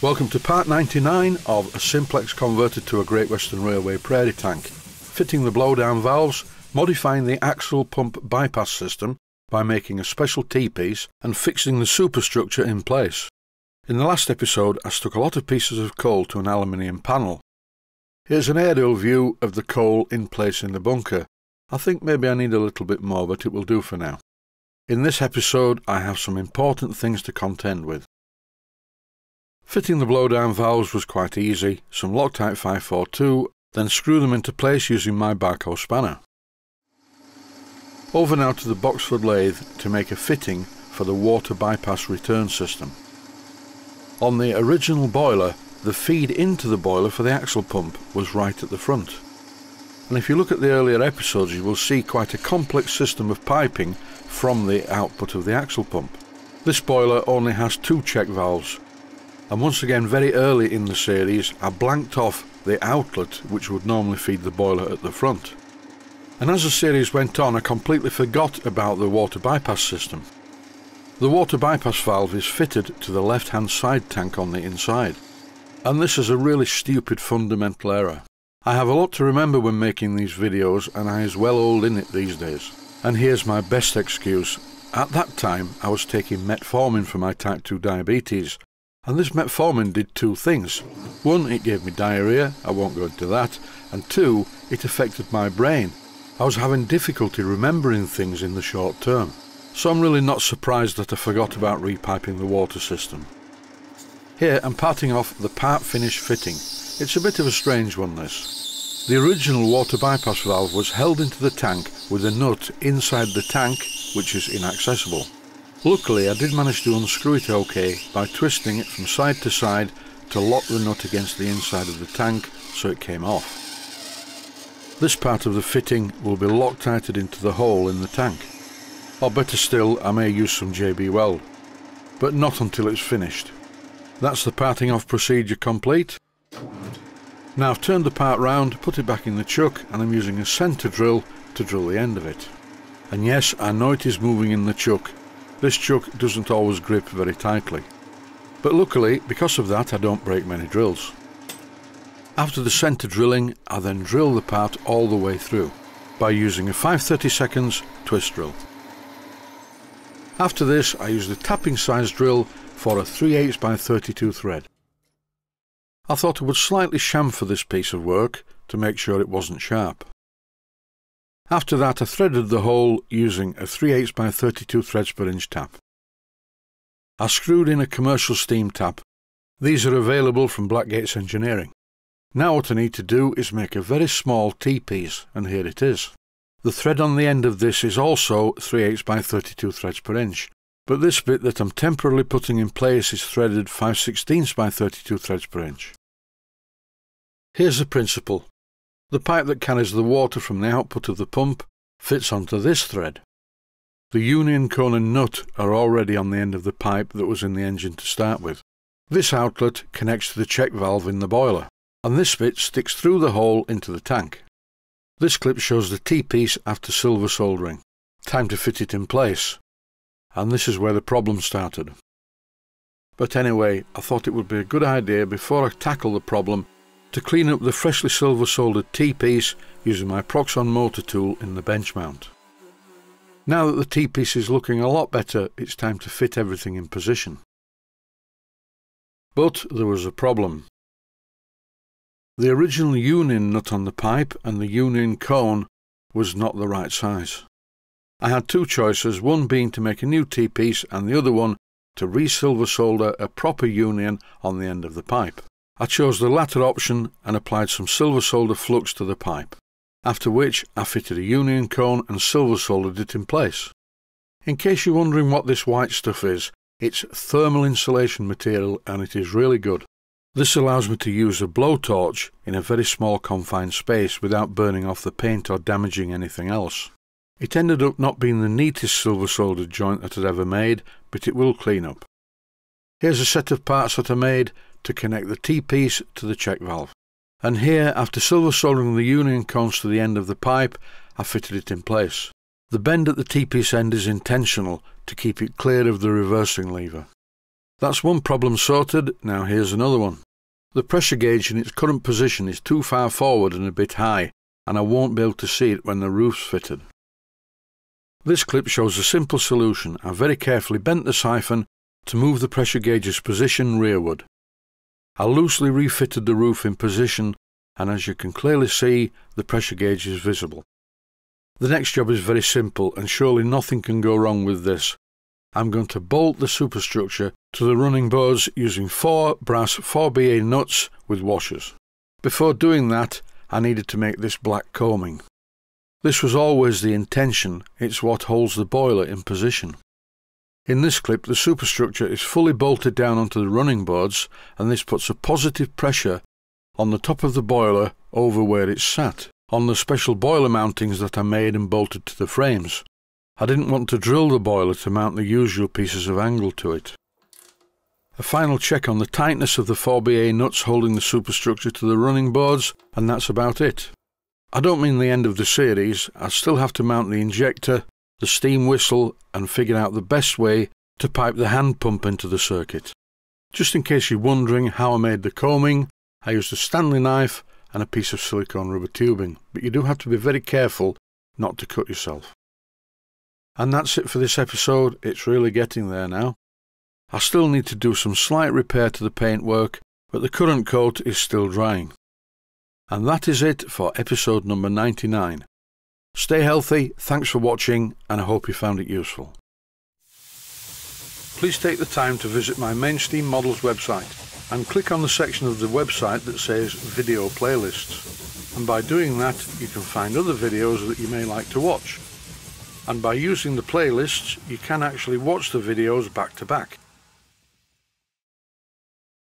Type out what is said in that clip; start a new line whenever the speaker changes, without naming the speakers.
Welcome to part 99 of a simplex converted to a Great Western Railway Prairie tank, fitting the blowdown valves, modifying the axle pump bypass system by making a special T-piece and fixing the superstructure in place. In the last episode I stuck a lot of pieces of coal to an aluminium panel. Here's an aerial view of the coal in place in the bunker. I think maybe I need a little bit more but it will do for now. In this episode I have some important things to contend with. Fitting the blowdown valves was quite easy, some Loctite 542, then screw them into place using my Bahco spanner. Over now to the Boxford lathe to make a fitting for the water bypass return system. On the original boiler, the feed into the boiler for the axle pump was right at the front. And if you look at the earlier episodes you will see quite a complex system of piping from the output of the axle pump. This boiler only has two check valves, and once again very early in the series I blanked off the outlet which would normally feed the boiler at the front. And as the series went on I completely forgot about the water bypass system. The water bypass valve is fitted to the left hand side tank on the inside. And this is a really stupid fundamental error. I have a lot to remember when making these videos and I is well old in it these days. And here's my best excuse. At that time I was taking metformin for my type 2 diabetes and this metformin did two things. One, it gave me diarrhea, I won't go into that, and two, it affected my brain. I was having difficulty remembering things in the short term, so I'm really not surprised that I forgot about repiping the water system. Here I'm parting off the part finish fitting. It's a bit of a strange one this. The original water bypass valve was held into the tank with a nut inside the tank which is inaccessible. Luckily I did manage to unscrew it okay by twisting it from side to side to lock the nut against the inside of the tank so it came off. This part of the fitting will be loctited into the hole in the tank. Or better still, I may use some JB Weld. But not until it's finished. That's the parting off procedure complete. Now I've turned the part round, put it back in the chuck and I'm using a centre drill to drill the end of it. And yes, I know it is moving in the chuck, this chuck doesn't always grip very tightly. But luckily, because of that, I don't break many drills. After the centre drilling, I then drill the part all the way through by using a 530 seconds twist drill. After this, I use the tapping size drill for a 3 8 by 32 thread. I thought I would slightly chamfer this piece of work to make sure it wasn't sharp. After that I threaded the hole using a 3 8 by 32 threads per inch tap. I screwed in a commercial steam tap. These are available from Blackgates Engineering. Now what I need to do is make a very small T-piece, and here it is. The thread on the end of this is also 3 8 by 32 threads per inch, but this bit that I'm temporarily putting in place is threaded 5 16 by 32 threads per inch. Here's the principle. The pipe that carries the water from the output of the pump fits onto this thread. The union cone and nut are already on the end of the pipe that was in the engine to start with. This outlet connects to the check valve in the boiler, and this bit sticks through the hole into the tank. This clip shows the T-piece after silver soldering. Time to fit it in place. And this is where the problem started. But anyway, I thought it would be a good idea before I tackle the problem to clean up the freshly silver soldered T-piece using my Proxxon motor tool in the bench mount. Now that the T-piece is looking a lot better, it's time to fit everything in position. But there was a problem. The original union nut on the pipe and the union cone was not the right size. I had two choices, one being to make a new T-piece and the other one to re-silver solder a proper union on the end of the pipe. I chose the latter option and applied some silver solder flux to the pipe, after which I fitted a union cone and silver soldered it in place. In case you're wondering what this white stuff is, it's thermal insulation material and it is really good. This allows me to use a blowtorch in a very small confined space without burning off the paint or damaging anything else. It ended up not being the neatest silver soldered joint that I'd ever made, but it will clean up. Here's a set of parts that I made to connect the T-piece to the check valve. And here, after silver soldering the union cones to the end of the pipe, I fitted it in place. The bend at the T-piece end is intentional to keep it clear of the reversing lever. That's one problem sorted, now here's another one. The pressure gauge in its current position is too far forward and a bit high, and I won't be able to see it when the roof's fitted. This clip shows a simple solution. I very carefully bent the siphon to move the pressure gauge's position rearward. I loosely refitted the roof in position and as you can clearly see the pressure gauge is visible. The next job is very simple and surely nothing can go wrong with this. I'm going to bolt the superstructure to the running boards using four brass 4BA nuts with washers. Before doing that I needed to make this black combing. This was always the intention, it's what holds the boiler in position. In this clip the superstructure is fully bolted down onto the running boards and this puts a positive pressure on the top of the boiler over where it's sat, on the special boiler mountings that I made and bolted to the frames. I didn't want to drill the boiler to mount the usual pieces of angle to it. A final check on the tightness of the 4BA nuts holding the superstructure to the running boards, and that's about it. I don't mean the end of the series, I still have to mount the injector, the steam whistle and figure out the best way to pipe the hand pump into the circuit. Just in case you're wondering how I made the combing, I used a Stanley knife and a piece of silicone rubber tubing, but you do have to be very careful not to cut yourself. And that's it for this episode, it's really getting there now. I still need to do some slight repair to the paintwork, but the current coat is still drying. And that is it for episode number 99. Stay healthy, thanks for watching, and I hope you found it useful. Please take the time to visit my Mainsteam Models website and click on the section of the website that says Video Playlists. And by doing that, you can find other videos that you may like to watch. And by using the playlists, you can actually watch the videos back to back.